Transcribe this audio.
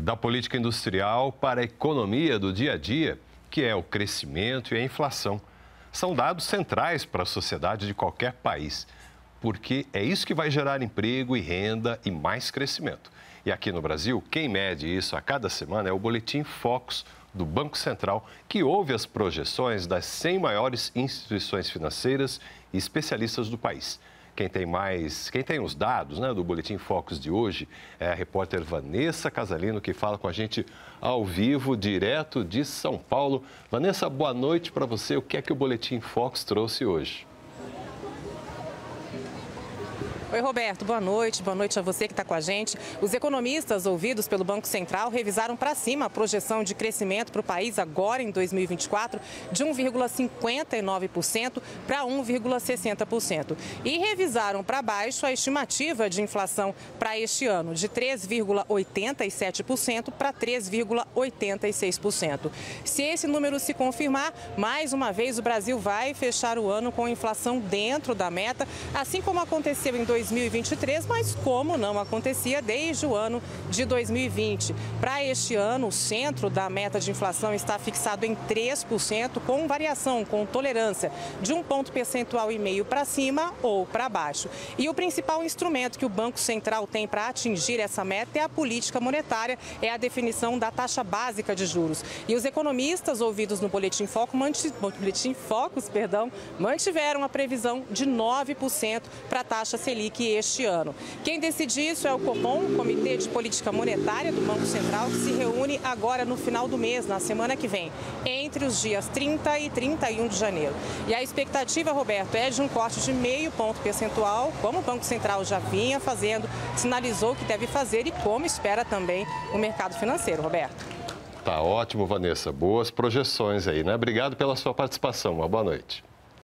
Da política industrial para a economia do dia a dia, que é o crescimento e a inflação. São dados centrais para a sociedade de qualquer país, porque é isso que vai gerar emprego e renda e mais crescimento. E aqui no Brasil, quem mede isso a cada semana é o Boletim Focus do Banco Central, que ouve as projeções das 100 maiores instituições financeiras e especialistas do país. Quem tem mais, quem tem os dados né, do Boletim Focus de hoje é a repórter Vanessa Casalino, que fala com a gente ao vivo, direto de São Paulo. Vanessa, boa noite para você. O que é que o Boletim Focus trouxe hoje? Oi, Roberto, boa noite. Boa noite a você que está com a gente. Os economistas ouvidos pelo Banco Central revisaram para cima a projeção de crescimento para o país agora em 2024 de 1,59% para 1,60%. E revisaram para baixo a estimativa de inflação para este ano de 3,87% para 3,86%. Se esse número se confirmar, mais uma vez o Brasil vai fechar o ano com inflação dentro da meta, assim como aconteceu em 2020 2023, mas como não acontecia desde o ano de 2020. Para este ano, o centro da meta de inflação está fixado em 3%, com variação, com tolerância de um ponto percentual e meio para cima ou para baixo. E o principal instrumento que o Banco Central tem para atingir essa meta é a política monetária, é a definição da taxa básica de juros. E os economistas ouvidos no Boletim, Foco, Boletim Focus perdão, mantiveram a previsão de 9% para a taxa Selic Selic este ano. Quem decide isso é o Copom, Comitê de Política Monetária do Banco Central, que se reúne agora no final do mês, na semana que vem, entre os dias 30 e 31 de janeiro. E a expectativa, Roberto, é de um corte de meio ponto percentual, como o Banco Central já vinha fazendo, sinalizou que deve fazer e como espera também o mercado financeiro, Roberto. Tá ótimo, Vanessa. Boas projeções aí, né? Obrigado pela sua participação. Uma boa noite.